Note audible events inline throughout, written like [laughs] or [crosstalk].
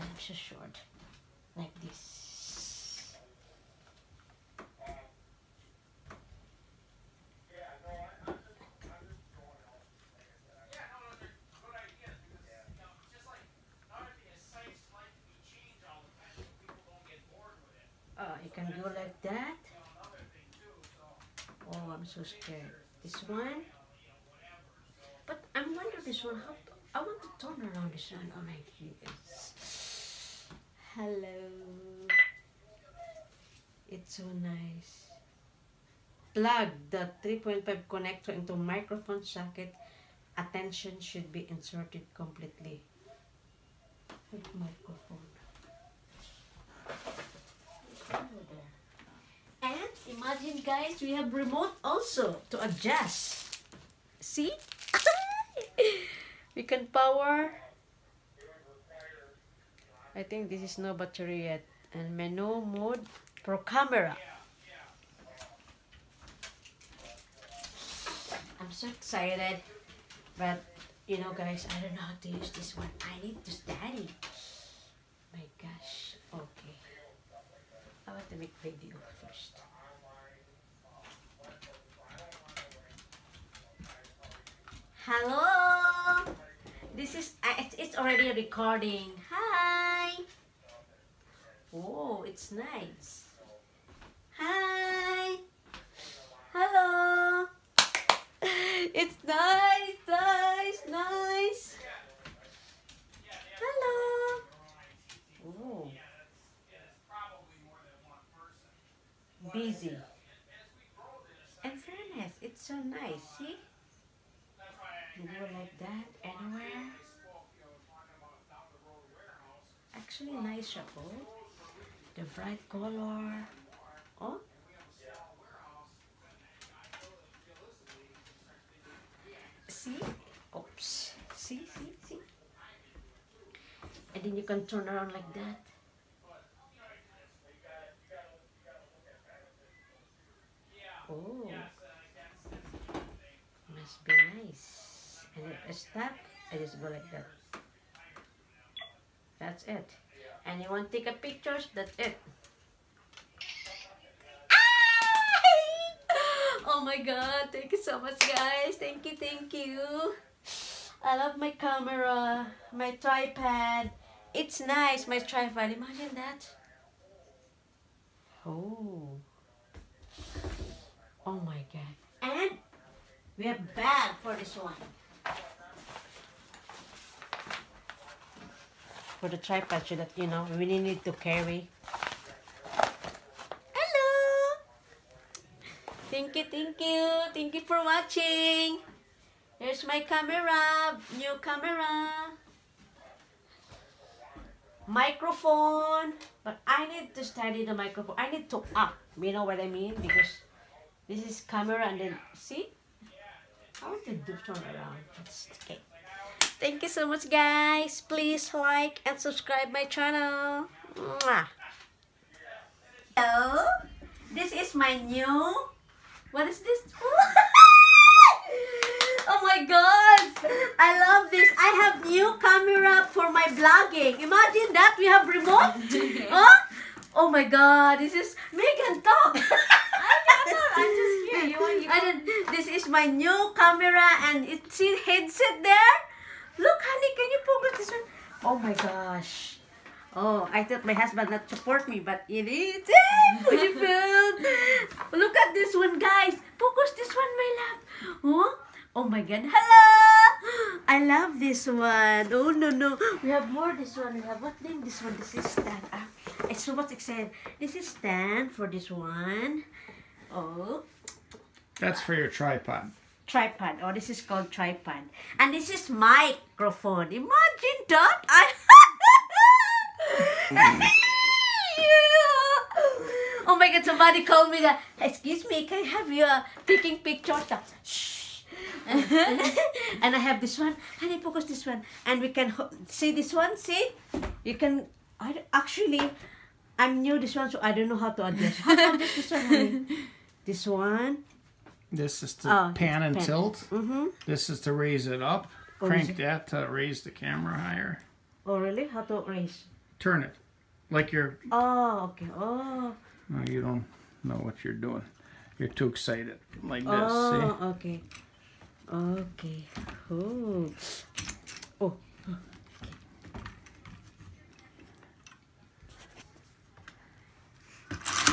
I'm so short. Like this. Oh, you can go like that. Oh, I'm so scared. This one. But I'm wondering this one. How to, I want to turn around this one. Oh my goodness. Hello. It's so nice. Plug the 3.5 connector into microphone socket. Attention should be inserted completely. With microphone. And imagine guys, we have remote also to adjust. See? [laughs] we can power. I think this is no battery yet. And menu mode pro camera. I'm so excited. But you know guys, I don't know how to use this one. I need to study. My gosh. Okay. I want to make video first. Hello. This is it's already recording. It's nice. Hi. Hello. [laughs] It's nice, nice, nice. Hello. Oh. Busy. In fairness, it's so nice. See? You go like that anywhere. Actually, nice shampoo. The bright color. Oh. See? Oops. See, see, see. And then you can turn around like that. Oh. Must be nice. And if I stop, I just go like that. That's it. And you want to take a pictures, that's it. Ah! Oh my god, thank you so much guys. Thank you, thank you. I love my camera, my tripod. It's nice, my tripod. Imagine that. Oh. Oh my god. And we have bag for this one. For the tripod so that you know we really need to carry. Hello. Thank you, thank you. Thank you for watching. Here's my camera, new camera. Microphone. But I need to study the microphone. I need to up. You know what I mean? Because this is camera and then see? I want to do turn around. It's okay. Thank you so much guys. Please like and subscribe my channel. Mwah. Hello. This is my new what is this? [laughs] oh my god! I love this. I have new camera for my vlogging. Imagine that we have remote. [laughs] huh? Oh my god! This is Megan talk. [laughs] I'm just here. You And this is my new camera and it's see headset there. Look, honey, can you focus this one? Oh my gosh. Oh, I thought my husband not support me, but it is. [laughs] Look at this one, guys. Focus this one, my love. Oh, oh my God. Hello. I love this one. Oh, no, no. We have more this one. We have what name this one? This is stand. Ah, I'm so much excited. This is stand for this one. Oh, That's for your tripod. Tripod. Oh, this is called tripod. And this is microphone. Imagine that. I [laughs] oh my god, somebody called me that. Excuse me, can I have you uh, taking pictures? Uh, Shh. [laughs] and I have this one. Honey, focus this one. And we can see this one. See? You can. I, actually, I'm new this one, so I don't know how to adjust. [laughs] How to adjust this one, honey? This one. This is to Oh, pan and pan. tilt. Mm-hmm. This is to raise it up. Oh, Crank that to raise the camera higher. Oh, really? How to raise? Turn it. Like you're, Oh, okay. Oh, no, you don't know what you're doing. You're too excited. Like this, oh, see? okay. Okay. Oh. Oh.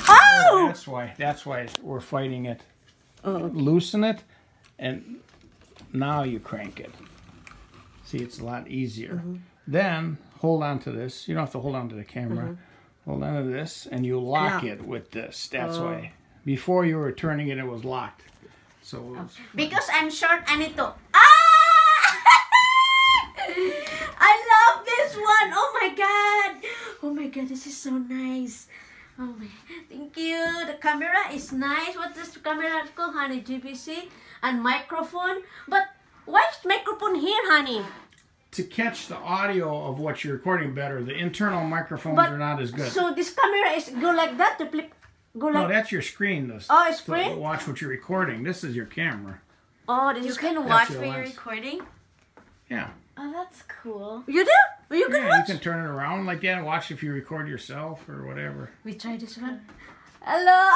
Oh! That's why, that's why we're fighting it. Oh. Loosen it, and now you crank it. See, it's a lot easier. Mm-hmm. Then hold on to this. You don't have to hold on to the camera. Hold on to this, and you lock Mm-hmm. It with this. That's Oh. why. Before you were turning it, it was locked. So it's- Because I'm short, I need to. Ah! [laughs] I love this one. Oh my god. Oh my god, this is so nice. Oh my, thank you. The camera is nice. What is the camera called, honey? GBC and microphone. But why is microphone here, honey? to catch the audio of what you're recording better, the internal microphones But- are not as good. So this camera is go like that to flip. Go like. no, that's your screen. This, Oh, it's to screen? Watch what you're recording. This is your camera. oh, this You can watch your for your recording. Yeah. Oh, that's cool. You do? You can Yeah, watch. you can turn it around like that and watch if you record yourself or whatever. We try this one. Hello.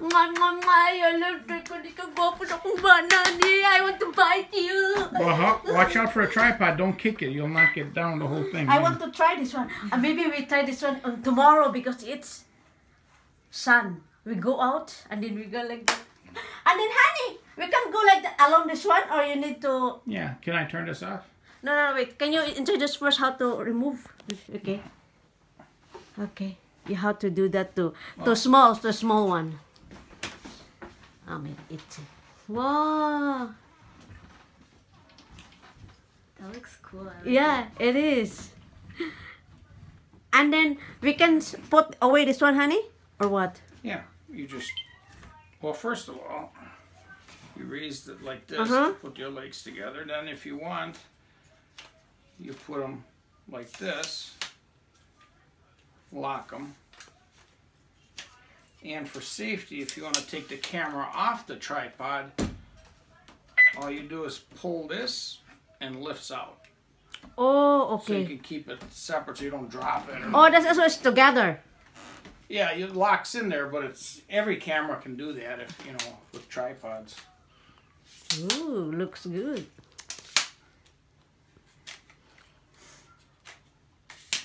Mwah, mwah, mwah. I love you. Hindi na banana. I want to bite you. Well, huh, watch out for a tripod. Don't kick it. You'll knock it down the whole thing. I want to try this one. Uh, maybe we try this one on tomorrow because it's sun. We go out and then we go like that. And then, honey, we can go like that along this one or you need to... Yeah. Can I turn this off? No, no, no, wait. Can you introduce first how to remove? Okay. Okay. You have to do that too. To small, to small one. I mean, it's... Wow. That looks cool. Like Yeah, it is. And then we can put away this one, honey? Or what? Yeah. You just. Well, first of all, you raise it like this Uh-huh. to put your legs together. Then, if you want, you put them like this. Lock them. And for safety, if you want to take the camera off the tripod, all you do is pull this and lifts out. Oh, okay. So you can keep it separate so you don't drop it. Or, Oh, that's also it's together. Yeah, it locks in there, but it's every camera can do that if you know with tripods. Ooh, looks good.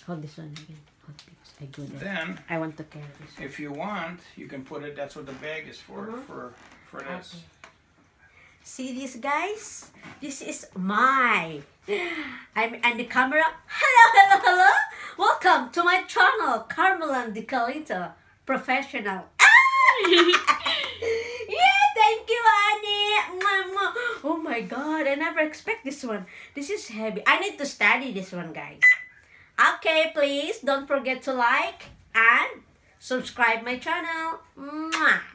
Hold this one again. Hold this. I go there. Then, I want to carry this one. if you want, you can put it. That's what the bag is for. Mhm. For for this. Okay. See this, guys? This is my. [gasps] I'm and the camera. Hello, hello, hello. Welcome to my channel, Carmelyn Di Calito, professional. [laughs] [laughs] yeah, thank you, Annie. Oh my God, I never expect this one. This is heavy. I need to study this one, guys. Okay, please don't forget to like and subscribe my channel. Mwah.